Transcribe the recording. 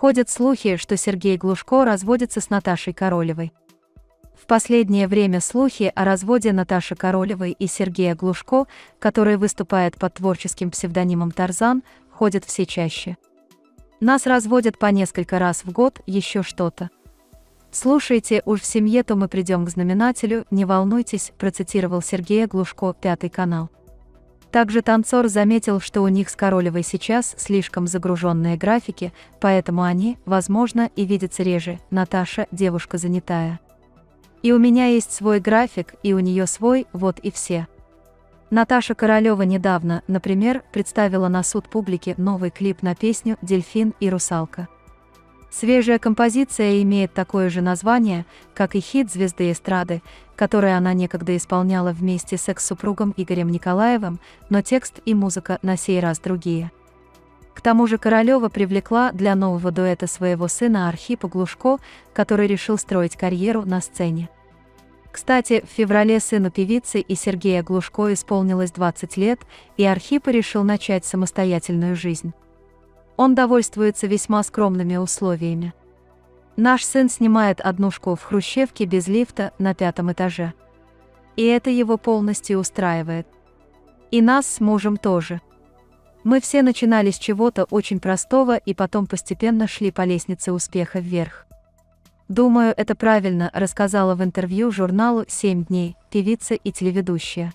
Ходят слухи, что Сергей Глушко разводится с Наташей Королевой. В последнее время слухи о разводе Наташи Королевой и Сергея Глушко, который выступает под творческим псевдонимом Тарзан, ходят все чаще. Нас разводят по несколько раз в год, еще что-то. «Слушайте, уж в семье, то мы придем к знаменателю, не волнуйтесь», процитировал Сергея Глушко, Пятый канал. Также танцор заметил, что у них с Королевой сейчас слишком загруженные графики, поэтому они, возможно, и видятся реже. Наташа – девушка занятая. И у меня есть свой график, и у нее свой, вот и все. Наташа Королева недавно, например, представила на суд публике новый клип на песню «Дельфин и русалка». Свежая композиция имеет такое же название, как и хит звезды эстрады, который она некогда исполняла вместе с экс-супругом Игорем Николаевым, но текст и музыка на сей раз другие. К тому же Королева привлекла для нового дуэта своего сына Архипа Глушко, который решил строить карьеру на сцене. Кстати, в феврале сыну певицы и Сергея Глушко исполнилось 20 лет, и Архипа решил начать самостоятельную жизнь. Он довольствуется весьма скромными условиями. Наш сын снимает однушку в Хрущевке без лифта на пятом этаже. И это его полностью устраивает. И нас с мужем тоже. Мы все начинали с чего-то очень простого и потом постепенно шли по лестнице успеха вверх. Думаю, это правильно рассказала в интервью журналу «7 дней» певица и телеведущая.